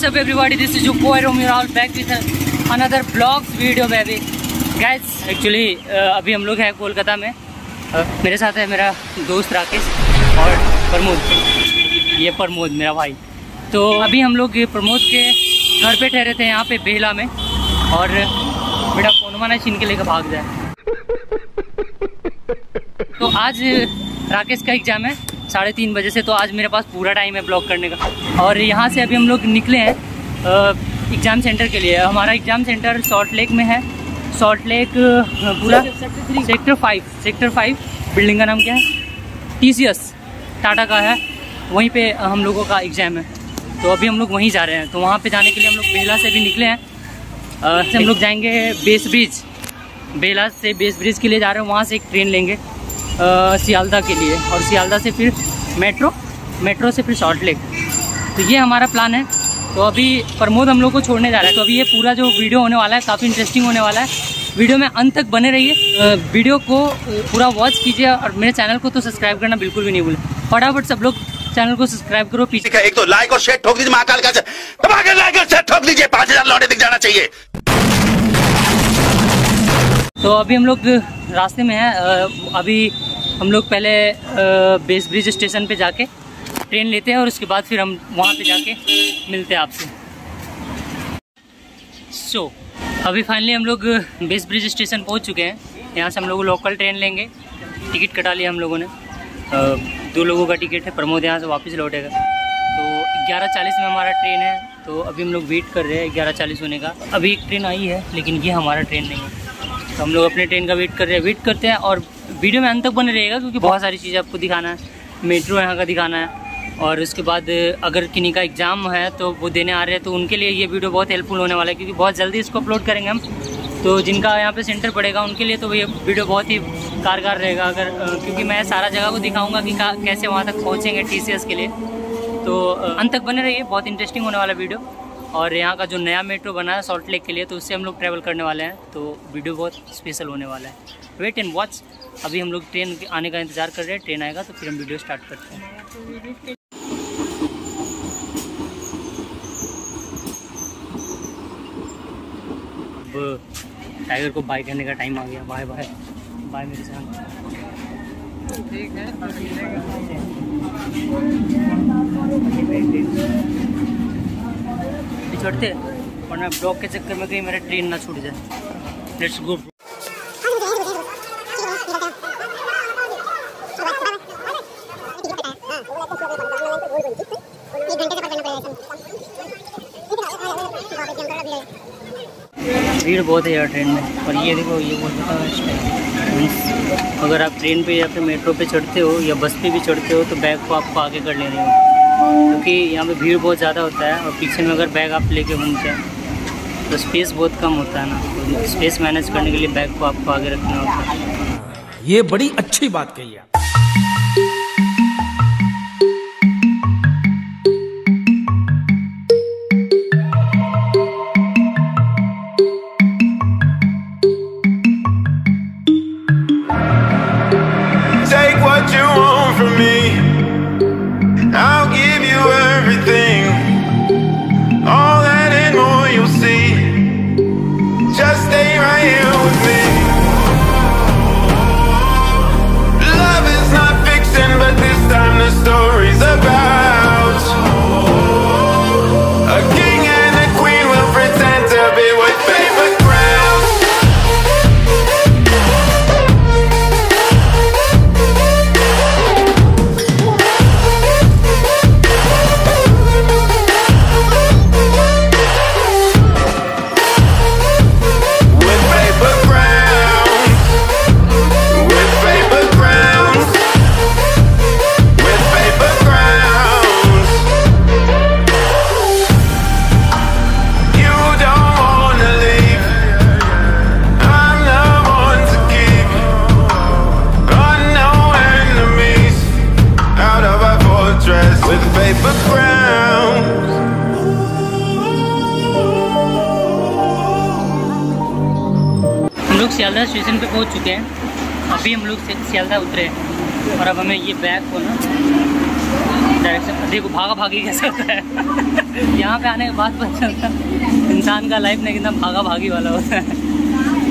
What's up everybody this is Joy Romural back with another vlogs video baby. Guys actually अभी हम लोग हैं कोलकाता में। uh, मेरे साथ है मेरा दोस्त राकेश और प्रमोद। ये प्रमोद मेरा भाई। तो अभी हम लोग प्रमोद के घर पे ठहरे थे यहाँ पे बेहला में। और बेटा फ़ोन माना छीन के लेकर भाग जाए। तो आज राकेश का एग्ज़ाम है। साढ़े तीन बजे से तो आज मेरे पास पूरा टाइम है ब्लॉग करने का। और यहाँ से अभी हम लोग निकले हैं एग्ज़ाम सेंटर के लिए। हमारा एग्ज़ाम सेंटर सॉल्ट लेक में है। सॉल्ट लेक पूरा sector five sector five building का नाम क्या है? टीसीएस टाटा का है। वहीं पे हम लोगों का एग्ज़ाम है। तो अभी हम लोग वहीं जा रहे हैं। तो वहाँ पे जाने के लिए हम लोग बेला से भी निकले हैं। हम लोग जाएँगे बेस ब्रिज। बेला से बेस ब्रिज के लिए जा रहे हैं। वहाँ से एक ट्रेन लेंगे। सियालदा के लिए। और सियालदा से फिर मेट्रो मेट्रो से फिर शॉर्ट लेक तो ये हमारा प्लान है। तो अभी प्रमोद हम लोग को छोड़ने जा रहा है। तो अभी ये पूरा जो वीडियो होने वाला है, काफ़ी इंटरेस्टिंग होने वाला है। वीडियो में अंत तक बने रहिए। वीडियो को पूरा वॉच कीजिए और मेरे चैनल को तो सब्सक्राइब करना बिल्कुल भी नहीं भूलें। फटाफट सब लोग चैनल को सब्सक्राइब करो, पीछे एक तो लाइक और शेयर ठोक दीजिए महाकाल का। लाइक और शेयर ठोक दीजिए। पाँच हज़ार लौटे दिख जाना चाहिए। तो अभी हम लोग रास्ते में हैं अभी हम लोग पहले बेस ब्रिज स्टेशन पे जाके ट्रेन लेते हैं और उसके बाद फिर हम वहाँ पे जाके मिलते हैं आपसे। सो so, अभी फाइनली हम लोग बेस ब्रिज स्टेशन पहुँच चुके हैं। यहाँ से हम लोग लोकल ट्रेन लेंगे। टिकट कटा लिया हम लोगों ने। दो लोगों का टिकट है। प्रमोद यहाँ से वापस लौटेगा। तो ग्यारह चालीस में हमारा ट्रेन है। तो अभी हम लोग वेट कर रहे हैं ग्यारह चालीस होने का। अभी एक ट्रेन आई है लेकिन ये हमारा ट्रेन नहीं है। तो हम लोग अपने ट्रेन का वेट कर रहे हैं वेट करते हैं और वीडियो में अंत तक बने रहेगा क्योंकि बहुत सारी चीज़ें आपको दिखाना है। मेट्रो यहाँ का दिखाना है। और उसके बाद, अगर किन्हीं का एग्ज़ाम है तो वो देने आ रहे हैं तो उनके लिए ये वीडियो बहुत हेल्पफुल होने वाला है क्योंकि बहुत जल्दी इसको अपलोड करेंगे हम। तो जिनका यहाँ पे सेंटर पड़ेगा, उनके लिए तो ये वीडियो बहुत ही कारगर रहेगा। अगर क्योंकि मैं सारा जगह को दिखाऊँगा कि कैसे वहाँ तक पहुँचेंगे टी के लिए। तो अंत तक बने रहिए, बहुत इंटरेस्टिंग होने वाला वीडियो और यहाँ का जो नया मेट्रो बना है सॉल्ट लेक के लिए तो उससे हम लोग ट्रैवल करने वाले हैं। तो वीडियो बहुत स्पेशल होने वाला है। वेट एंड वॉच अभी हम लोग ट्रेन आने का इंतज़ार कर रहे हैं। ट्रेन आएगा तो फिर हम वीडियो स्टार्ट करते हैं। अब टाइगर को बाय करने का टाइम आ गया। बाय बाय बाय मेरे साथ ठीक है चढ़ते वरना ब्लॉक के चक्कर में कहीं मेरा ट्रेन ना छूट जाए। लेट्स गो भीड़ बहुत है यार ट्रेन में। और ये देखो, ये बहुत बता अगर आप ट्रेन पे या फिर मेट्रो पे चढ़ते हो या बस पे भी चढ़ते हो तो बैग को आपको आगे कर लेने हो। क्योंकि यहाँ पे भीड़ बहुत ज़्यादा होता है और पीछे में अगर बैग आप लेके घूमते हैं तो स्पेस बहुत कम होता है ना। तो स्पेस मैनेज करने के लिए बैग को आपको आगे रखना होता है। ये बड़ी अच्छी बात कही है। सियालदा स्टेशन पे पहुँच चुके हैं। अभी हम लोग सियालदा उतरे हैं। और अब हमें ये बैग को ना डायरेक्शन देखो भागा भागी कैसे होता है। यहाँ पे आने के बाद पता चलता है, इंसान का लाइफ में कितना भागा भागी वाला होता है।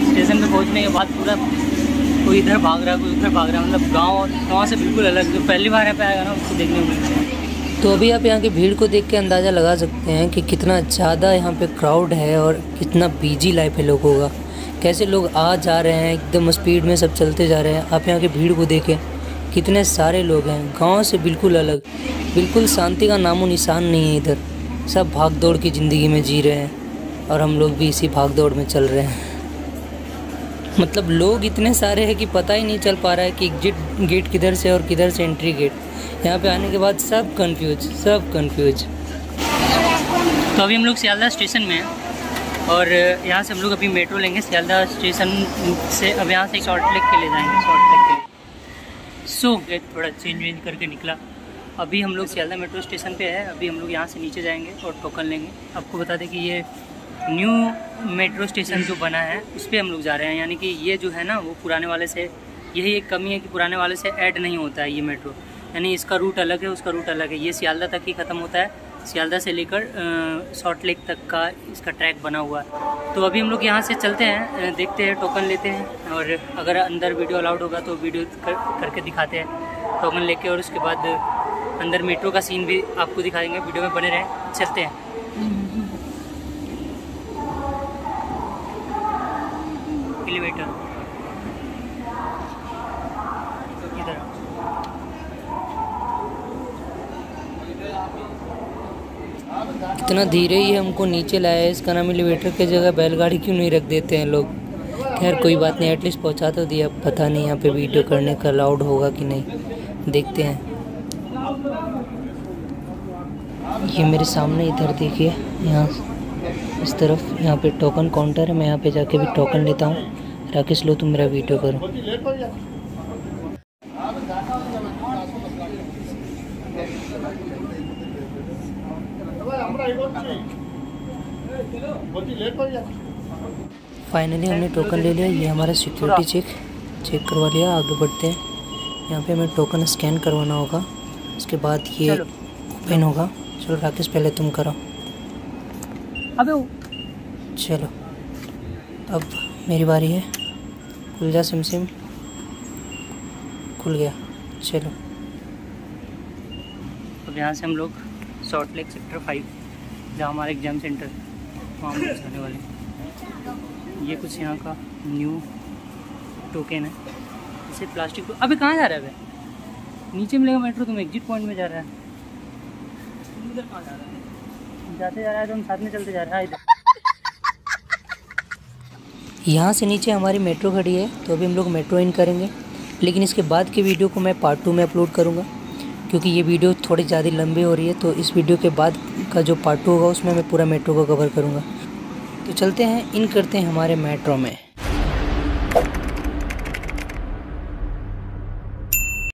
स्टेशन पे पहुँचने के बाद पूरा कोई इधर भाग रहा है, कोई उधर भाग रहा है। मतलब गाँव और गाँव से बिल्कुल अलग जो पहली बार यहाँ पे आएगा ना, उसको देखने को मिलता है। तो अभी आप यहाँ की भीड़ को देख के अंदाज़ा लगा सकते हैं कि कितना ज़्यादा यहाँ पे क्राउड है और कितना बिज़ी लाइफ है लोगों का। कैसे लोग आ जा रहे हैं, एकदम स्पीड में सब चलते जा रहे हैं। आप यहाँ की भीड़ को देखें, कितने सारे लोग हैं। गाँव से बिल्कुल अलग, बिल्कुल शांति का नामो निशान नहीं है इधर। सब भाग दौड़ की ज़िंदगी में जी रहे हैं और हम लोग भी इसी भाग दौड़ में चल रहे हैं। मतलब लोग इतने सारे हैं कि पता ही नहीं चल पा रहा है कि एग्जिट गेट किधर से और किधर से एंट्री गेट यहाँ पे आने के बाद सब कंफ्यूज सब कंफ्यूज तो अभी हम लोग सियालदा स्टेशन में हैं। और यहाँ से हम लोग अभी मेट्रो लेंगे सियालदा स्टेशन से। अब यहाँ से शॉर्ट लेक के लिए जाएँगे शॉर्ट लेक के लिए। सो so, थोड़ा चेंज वेंज करके निकला। अभी हम लोग सियालदा मेट्रो स्टेशन पे है। अभी हम लोग यहाँ से नीचे जाएँगे और टोकन लेंगे। आपको बता दें कि ये न्यू मेट्रो स्टेशन जो बना है उस पर हम लोग जा रहे हैं। यानी कि ये जो है ना वो पुराने वाले से यही एक कमी है कि पुराने वाले से ऐड नहीं होता है ये मेट्रो। यानी इसका रूट अलग है उसका रूट अलग है। ये सियालदा तक ही ख़त्म होता है। सियालदा से लेकर शॉर्ट लेक तक का इसका ट्रैक बना हुआ है। तो अभी हम लोग यहाँ से चलते हैं देखते हैं टोकन लेते हैं और अगर अंदर वीडियो अलाउड होगा तो वीडियो कर, करके दिखाते हैं टोकन लेके और उसके बाद अंदर मेट्रो का सीन भी आपको दिखाएँगे वीडियो में बने रहें चलते हैं। एलिवेटर इधर इतना धीरे ही हमको नीचे लाया है। इसका नाम एलिवेटर की जगह बैलगाड़ी क्यों नहीं रख देते हैं लोग? खैर, कोई बात नहीं एटलीस्ट पहुँचा तो दिया। पता नहीं यहाँ पे वीडियो करने का अलाउड होगा कि नहीं। देखते हैं। ये मेरे सामने इधर देखिए, यहाँ इस तरफ़ यहाँ पे टोकन काउंटर है। मैं यहाँ पे जाके भी टोकन लेता हूँ। राकेश लो, तुम मेरा वीडियो करो। फाइनली हमने टोकन ले लिया। ये हमारा सिक्योरिटी चेक चेक करवा लिया। आगे बढ़ते हैं। यहाँ पे हमें टोकन स्कैन करवाना होगा। उसके बाद ये ओपन होगा। चलो राकेश पहले तुम करो। अबे चलो। अब मेरी बारी है। खुल जा सिम सिम। खुल गया। चलो। अब यहाँ से हम लोग शॉर्ट लेक सेक्टर फाइव जहाँ हमारा एग्ज़ाम सेंटर है वहाँ हम वाले ये कुछ यहाँ का न्यू टोकन है। इसे प्लास्टिक अबे कहाँ जा रहा है अबे? नीचे मिलेगा मेट्रो तुम एग्जिट पॉइंट में जा रहा है। इधर कहाँ जा रहा है? जाते जा रहा है तो हम साथ में चलते जा रहे हैं। इधर। यहाँ से नीचे हमारी मेट्रो खड़ी है तो अभी हम लोग मेट्रो इन करेंगे। लेकिन इसके बाद की वीडियो को मैं पार्ट टू में अपलोड करूँगा। क्योंकि ये वीडियो थोड़ी ज़्यादा लंबी हो रही है तो इस वीडियो के बाद का जो पार्ट टू होगा, उसमें मैं पूरा मेट्रो को कवर करूँगा। तो चलते हैं, इन करते हैं हमारे मेट्रो में।